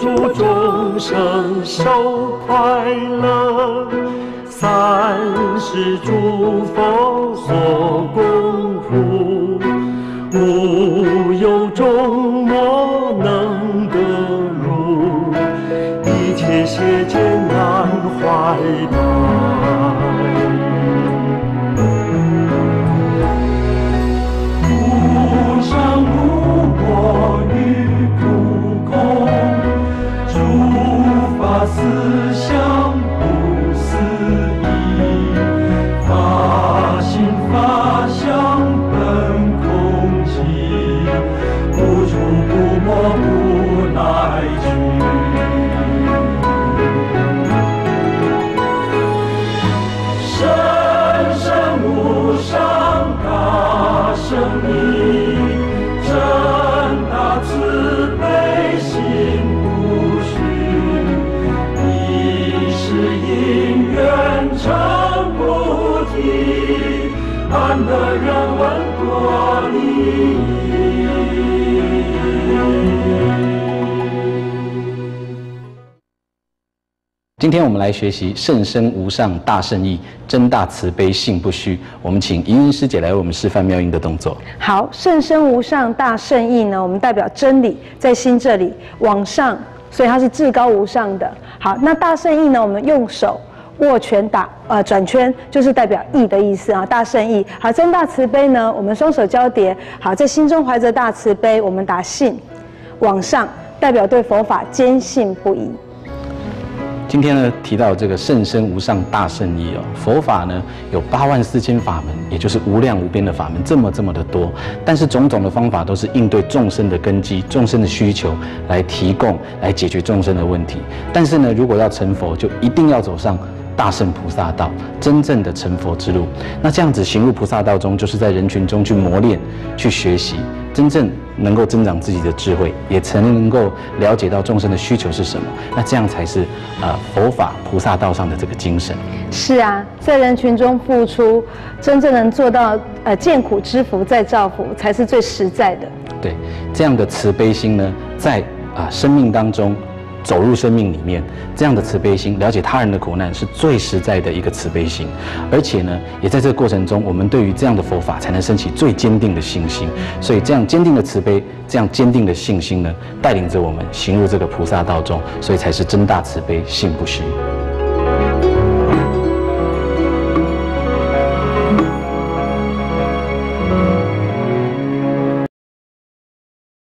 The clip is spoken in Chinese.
祝众生受快乐。三世诸佛所供护，无有众魔能得入，一切邪见难怀戴。安得人闻多利益。今天我们来学习甚深无上大圣意，真大慈悲性不虚。我们请莹莹师姐来为我们示范妙音的动作。好，甚深无上大圣意呢，我们代表真理在心这里往上，所以它是至高无上的。好，那大圣意呢，我们用手握拳打呃转圈，就是代表意的意思啊，大圣意。好，中大慈悲呢，我们双手交叠，好，在心中怀着大慈悲，我们打信往上，代表对佛法坚信不疑。今天呢提到这个甚深无上大圣意哦，佛法呢有八万四千法门，也就是无量无边的法门，这么这么的多。但是种种的方法都是应对众生的根基、众生的需求来提供、来解决众生的问题。但是呢，如果要成佛，就一定要走上大圣菩萨道，真正的成佛之路。那这样子行入菩萨道中，就是在人群中去磨练、去学习。真正能够增长自己的智慧，也才能够了解到众生的需求是什么。那这样才是呃佛法菩萨道上的这个精神。是啊，在人群中付出，真正能做到呃见苦知福再造福，才是最实在的。对，这样的慈悲心呢，在啊、生命当中走入生命里面，这样的慈悲心，了解他人的苦难是最实在的一个慈悲心，而且呢，也在这个过程中，我们对于这样的佛法才能升起最坚定的信心。所以，这样坚定的慈悲，这样坚定的信心呢，带领着我们行入这个菩萨道中，所以才是真大慈悲，信不虚。